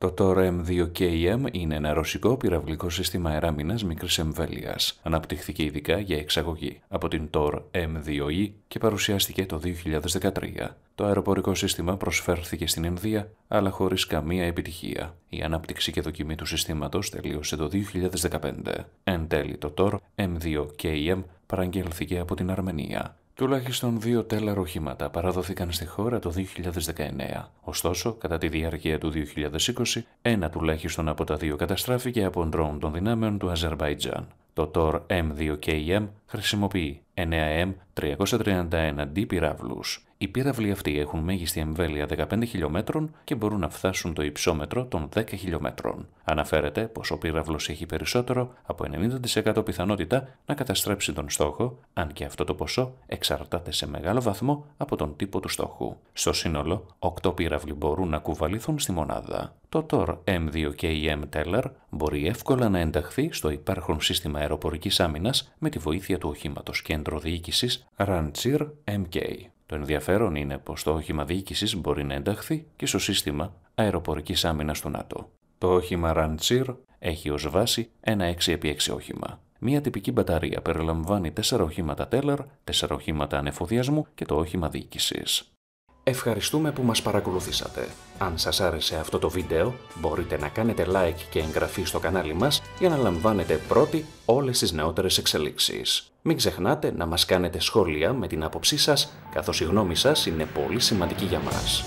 Το TOR M2KM είναι ένα ρωσικό πυραυλικό σύστημα αεράμινα μικρής εμβέλειας. Αναπτύχθηκε ειδικά για εξαγωγή από την TOR M2E και παρουσιάστηκε το 2013. Το αεροπορικό σύστημα προσφέρθηκε στην Ινδία, αλλά χωρίς καμία επιτυχία. Η ανάπτυξη και δοκιμή του συστήματος τελείωσε το 2015. Εν τέλει, το TOR M2KM παραγγέλθηκε από την Αρμενία. Τουλάχιστον δύο τέλα οχήματα παραδοθήκαν στη χώρα το 2019. Ωστόσο, κατά τη διάρκεια του 2020, ένα τουλάχιστον από τα δύο καταστράφηκε από ντρόουν των δυνάμεων του Αζερβαϊτζάν. Το TOR M2KM χρησιμοποιεί 9M331D πυράβλους. Οι πύραυλοι αυτοί έχουν μέγιστη εμβέλεια 15 χιλιόμετρων και μπορούν να φτάσουν το υψόμετρο των 10 χιλιόμετρων. Αναφέρεται πως ο πύραυλος έχει περισσότερο από 90% πιθανότητα να καταστρέψει τον στόχο, αν και αυτό το ποσό εξαρτάται σε μεγάλο βαθμό από τον τύπο του στόχου. Στο σύνολο, 8 πύραυλοι μπορούν να κουβαληθούν στη μονάδα. Το TOR M2KM Teller μπορεί εύκολα να ενταχθεί στο υπάρχον σύστημα αεροπορικής άμυνας με τη βοήθεια του οχήματος κέντρο διοίκησης Ranchir MK. Το ενδιαφέρον είναι πως το όχημα διοίκησης μπορεί να ενταχθεί και στο σύστημα αεροπορικής άμυνας του ΝΑΤΟ. Το όχημα Ranchir έχει ως βάση ένα 6x6 όχημα. Μία τυπική μπαταρία περιλαμβάνει 4 οχήματα Teller, 4 οχήματα ανεφοδιασμού και το όχημα διοίκησης. Ευχαριστούμε που μας παρακολουθήσατε. Αν σας άρεσε αυτό το βίντεο, μπορείτε να κάνετε like και εγγραφή στο κανάλι μας για να λαμβάνετε πρώτοι όλες τις νεότερες εξελίξεις. Μην ξεχνάτε να μας κάνετε σχόλια με την άποψή σας, καθώς η γνώμη σας είναι πολύ σημαντική για μας.